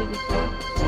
Hallelujah.